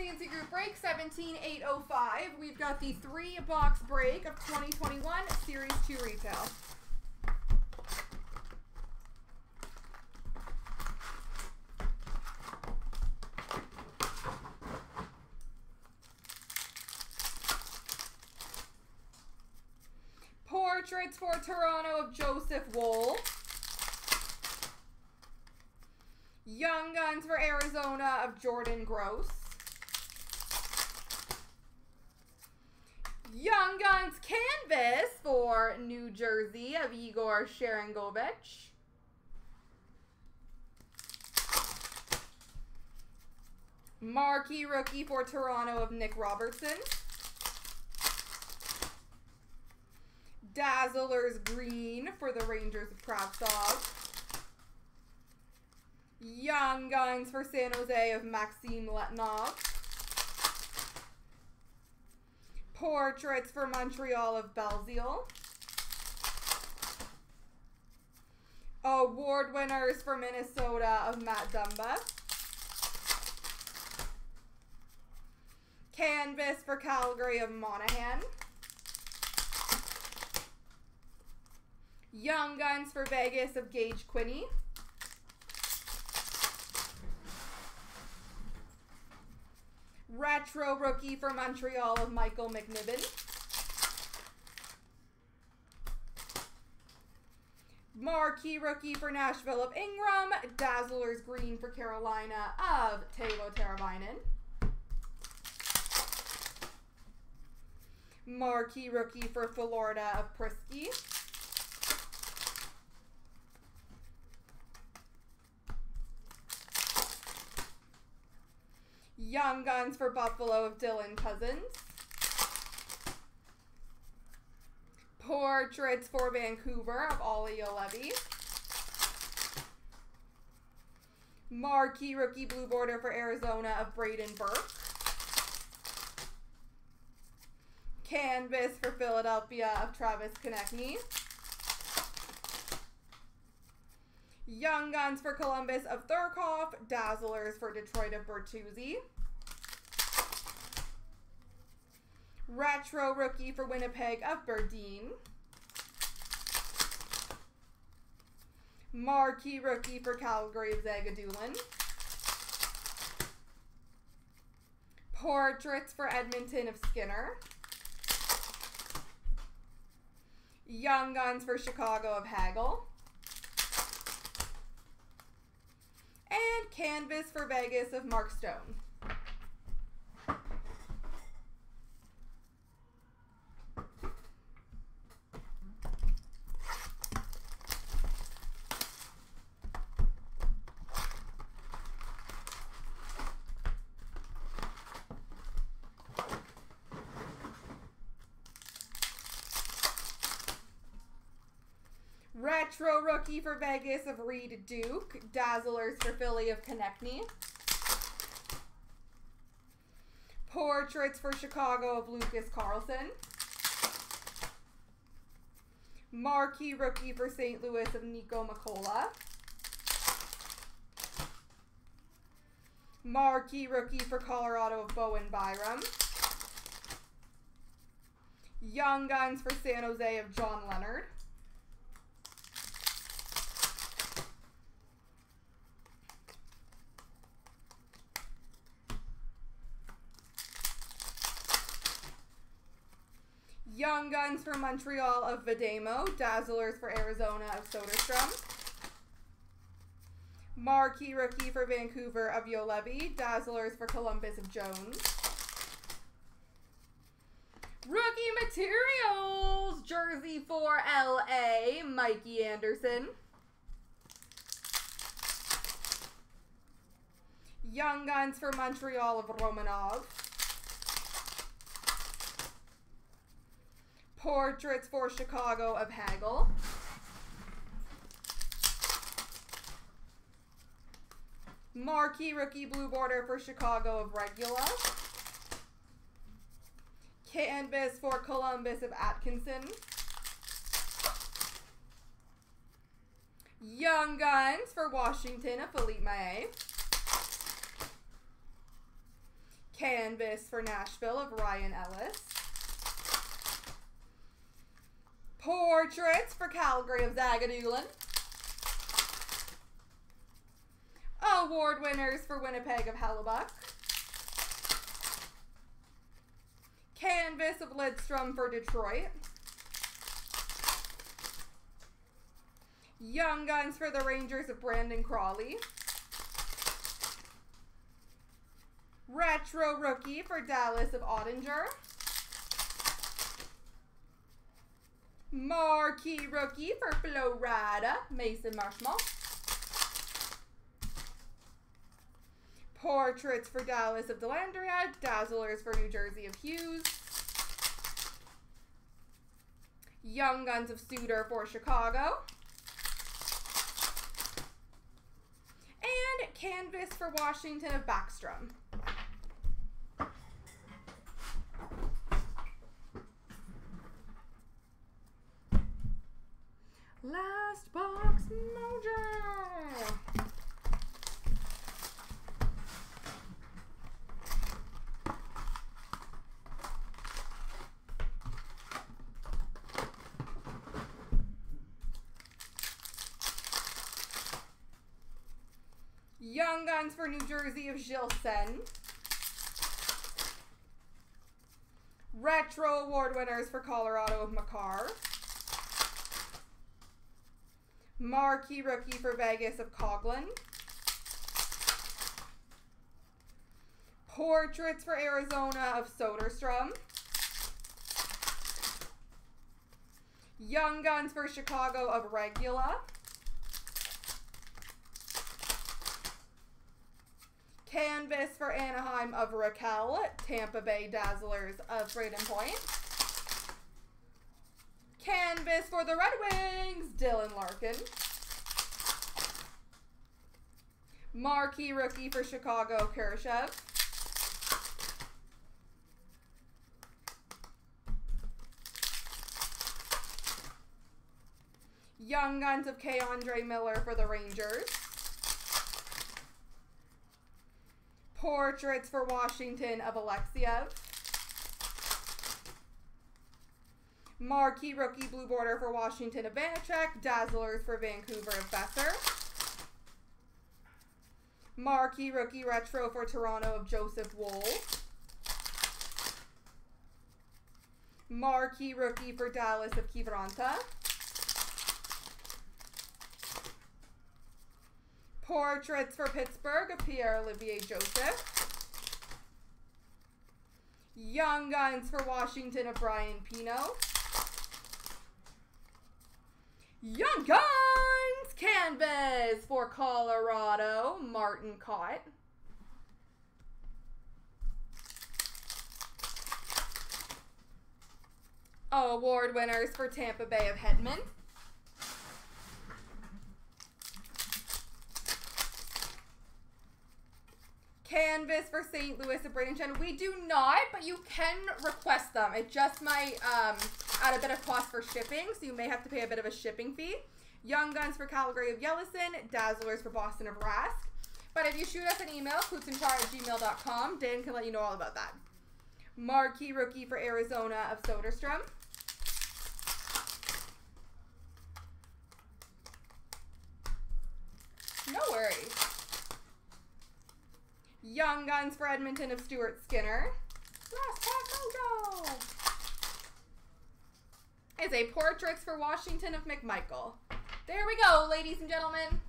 Fancy Group Break 17805. We've got the three box break of 2021 Series 2 Retail. Portraits for Toronto of Joseph Woll. Young Guns for Arizona of Jordan Gross. Canvas for New Jersey of Igor Sharangovich. Marquee Rookie for Toronto of Nick Robertson. Dazzlers Green for the Rangers of Kravtsov. Young Guns for San Jose of Maxime Letunov. Portraits for Montreal of Belzile. Award winners for Minnesota of Matt Dumba. Canvas for Calgary of Monahan. Young Guns for Vegas of Gage Quinney. Retro rookie for Montreal of Michael McNiven. Marquee rookie for Nashville of Ingram. Dazzlers green for Carolina of Teuvo Teravainen. Marquee rookie for Florida of Priskie. Young Guns for Buffalo of Dylan Cozens. Portraits for Vancouver of Olli Juolevi. Marquee Rookie Blue Border for Arizona of Braden Burke. Canvas for Philadelphia of Travis Konecny. Young Guns for Columbus of Thurkoff. Dazzlers for Detroit of Bertuzzi. Retro Rookie for Winnipeg of Berdine. Marquee Rookie for Calgary of Zagidulin. Portraits for Edmonton of Skinner. Young Guns for Chicago of Hagel. And Canvas for Vegas of Mark Stone. Retro rookie for Vegas of Reed Duke. Dazzlers for Philly of Konecny. Portraits for Chicago of Lucas Carlsson. Marquee rookie for St. Louis of Niko Mikkola. Marquee rookie for Colorado of Bowen Byram. Young Guns for San Jose of John Leonard. Young Guns for Montreal of Vademo. Dazzlers for Arizona of Soderstrom. Marquee Rookie for Vancouver of Juolevi. Dazzlers for Columbus of Jones. Rookie Materials. Jersey for LA. Mikey Anderson. Young Guns for Montreal of Romanov. Portraits for Chicago of Hagel. Marquee Rookie Blue Border for Chicago of Regula. Canvas for Columbus of Atkinson. Young Guns for Washington of Philippe Maillet. Canvas for Nashville of Ryan Ellis. Portraits for Calgary of Zagidulin. Award winners for Winnipeg of Hellebuyck. Canvas of Lidstrom for Detroit. Young Guns for the Rangers of Brandon Crawley. Retro Rookie for Dallas of Oettinger. Marquee Rookie for Florida, Mason Marchment. Portraits for Dallas of Dellandrea. Dazzlers for New Jersey of Hughes. Young Guns of Suter for Chicago. And Canvas for Washington of Backstrom. Last box mojo. Young Guns for New Jersey of Gilson. Retro Award winners for Colorado of Makar. Marquee Rookie for Vegas of Coghlan. Portraits for Arizona of Soderstrom. Young Guns for Chicago of Regula. Canvas for Anaheim of Rakell. Tampa Bay Dazzlers of Brayden Point. Canvas for the Red Wings, Dylan Larkin. Marquee rookie for Chicago, Kurashev. Young Guns of K'Andre Miller for the Rangers. Portraits for Washington of Alexeyev. Marquee rookie blue border for Washington of Vanecek. Dazzlers for Vancouver of Boeser. Marquee rookie retro for Toronto of Joseph Woll. Marquee rookie for Dallas of Kiviranta. Portraits for Pittsburgh of Pierre-Olivier Joseph. Young Guns for Washington of Brian Pinho. Young Guns Canvas for Colorado, Martin Kaut. Award winners for Tampa Bay of Hedman. Canvas for St. Louis of Brayden Schenn. We do not, but you can request them. It just might um, add a bit of cost for shipping, so you may have to pay a bit of a shipping fee. Young Guns for Calgary of Yellison. Dazzlers for Boston of Rask. But if you shoot us an email, cootsandchar at gmail.com, Dan can let you know all about that. Marquee Rookie for Arizona of Soderstrom. Young Guns for Edmonton of Stuart Skinner. Last Pack Mojo is a Portraits for Washington of McMichael. There we go, ladies and gentlemen.